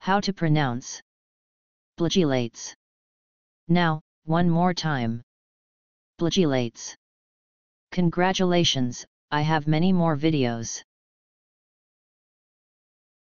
How to pronounce Flagellates. Now, one more time. Flagellates. Congratulations, I have many more videos.